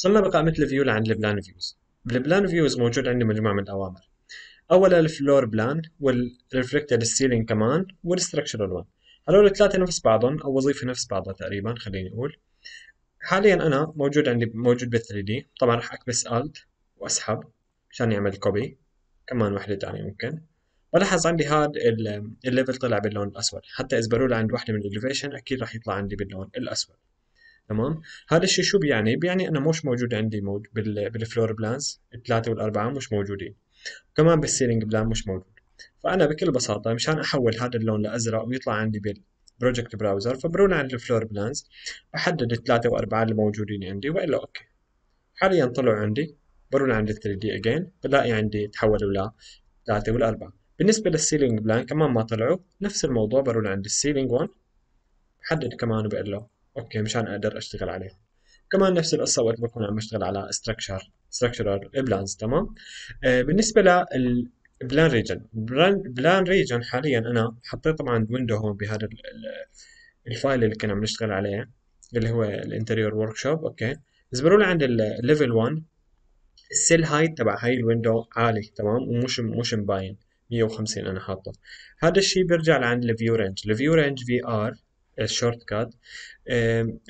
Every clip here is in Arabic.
وصلنا بقائمة ال view لعند ال plan views. بال plan views موجود عندي مجموعة من الأوامر. أولا ال floor plan وال reflected ال ceiling كمان وال structural plan هذول الثلاثة نفس بعضهم أو وظيفة نفس بعضها تقريبا خليني أقول. حاليا أنا موجود عندي موجود بال 3D طبعا راح أكبس alt وأسحب عشان يعمل copy كمان وحدة تانية ممكن. بلاحظ عندي هاد ال level طلع باللون الأسود. حتى إذا بروح عند وحدة من ال elevation أكيد راح يطلع عندي باللون الأسود. تمام؟ هذا الشيء شو بيعني؟ بيعني أنا مش موجود عندي مود بال floor plans الثلاثة والأربعة مش موجودين. كمان بال ceiling plan مش موجود. فأنا بكل بساطة مشان أحول هذا اللون لأزرق ويطلع عندي بال project browser فبروح عند ال floor plans بحدد الثلاثة واربعه اللي موجودين عندي وإلا okay. حاليا طلعوا عندي بروح عند ال 3D again بلاقي عندي تحولوا ل ثلاثة والأربعة. بالنسبة لل ceiling plan كمان ما طلعوا نفس الموضوع بروح عند ال ceiling 1 بحدد كمان بقول له okay مشان أقدر أشتغل عليها كمان نفس القصة وقت بكون عم بشتغل على structure structural plans تمام؟ آه بالنسبة لل plan region plan region حاليا أنا حطيت طبعا window هون بهذا ال file اللي كنا عم نشتغل عليه اللي هو ال interior workshop okay؟ اذا بروح عند ال level 1 ال sill هايت تبع هاي ال window عالي تمام؟ ومش مش مباين 150 أنا حاطه. هذا الشيء بيرجع لعند ال view range ال view range VR ال shortcut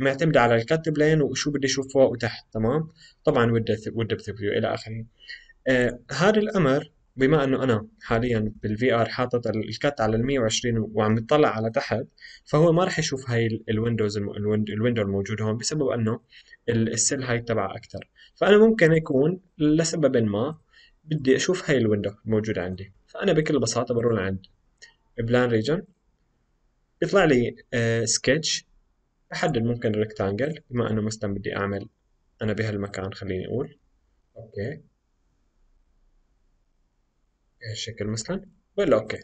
معتمدة على ال cut plane وشو بدي أشوف فوق وتحت تمام؟ طبعا وال view depth إلى آخره. آه، هذا الأمر بما إنه أنا حاليا بال VR حاطط ال cut على ال 120 وعم بتطلع على تحت فهو ما راح يشوف هاي ال windows ال window الموجود هون بسبب إنه ال sill هاي تبعه أكثر. فأنا ممكن يكون لسبب ما بدي أشوف هاي ال window الموجودة عندي. فأنا بكل بساطة بروح لعند plan region يطلع لي سكتش آه، بحدد ممكن rectangle بما إنه مثلا بدي أعمل أنا بهالمكان خليني أقول. okay. بهالشكل مثلا؟ ولا okay.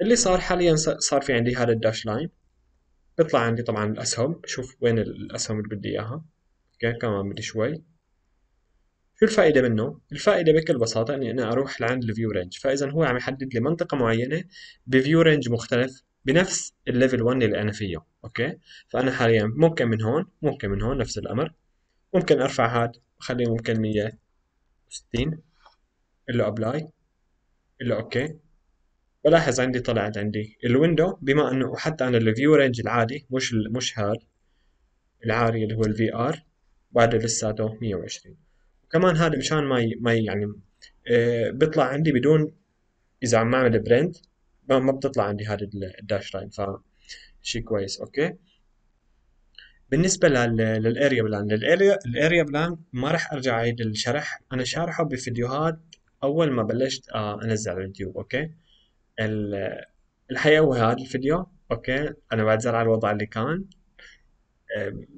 اللي صار حاليا صار في عندي هذا ال dash line. بيطلع عندي طبعا الأسهم. شوف وين الأسهم اللي بدي إياها. okay كمان بدي شوي. شو الفائدة منه؟ الفائدة بكل بساطة إني أنا أروح لعند ال view range فاذا هو عم يحدد لي منطقة معينة ب view range مختلف. بنفس ال level 1 اللي أنا فيه okay؟ فأنا حاليا ممكن من هون ممكن من هون نفس الأمر. ممكن أرفع هاد اخليه ممكن 160 له apply له okay. بلاحظ عندي طلعت عندي ال window بما إنه حتى أنا ال view range العادي مش مش هاد العادي اللي هو ال VR بعده لساته 120 وكمان هذا مشان ما ما يعني آه بيطلع عندي بدون إذا عم أعمل print ما بتطلع عندي هذا ال dash line ف شيء كويس okay؟ بالنسبة لل area plan ال area ال area plan ما راح أرجع اعيد الشرح. أنا شارحه بفيديوهات أول ما بلشت آه، أنزل على اليوتيوب okay؟ الحقيقة هو هذا الفيديو okay؟ أنا بعد زرع الوضع اللي كان.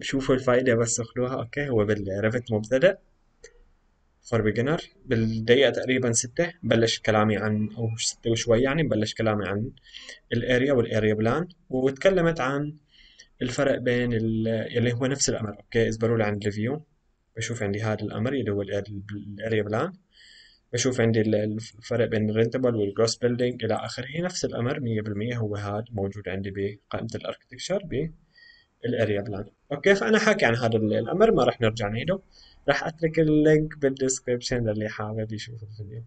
شوفوا الفائده بس اخذوها أوكي؟ هو بالريفت مبتدئ for beginner بالدقيقة تقريبا ستة. بلش كلامي عن أو ستة وشوي يعني بلش كلامي عن ال area وال area plan وتكلمت عن الفرق بين اللي هو نفس الأمر. okay إذا بروح عند ال view. بشوف عندي هذا الأمر اللي هو ال area plan. بشوف عندي الفرق بين ال rentable وال gross building إلى آخره. نفس الأمر مية بالمية هو هذا موجود عندي بقائمة ال architecture بال area plan okay فأنا حاكي عن هذا الأمر ما راح نرجع نعيده. راح أترك ال link بال description للي حابب يشوف الفيديو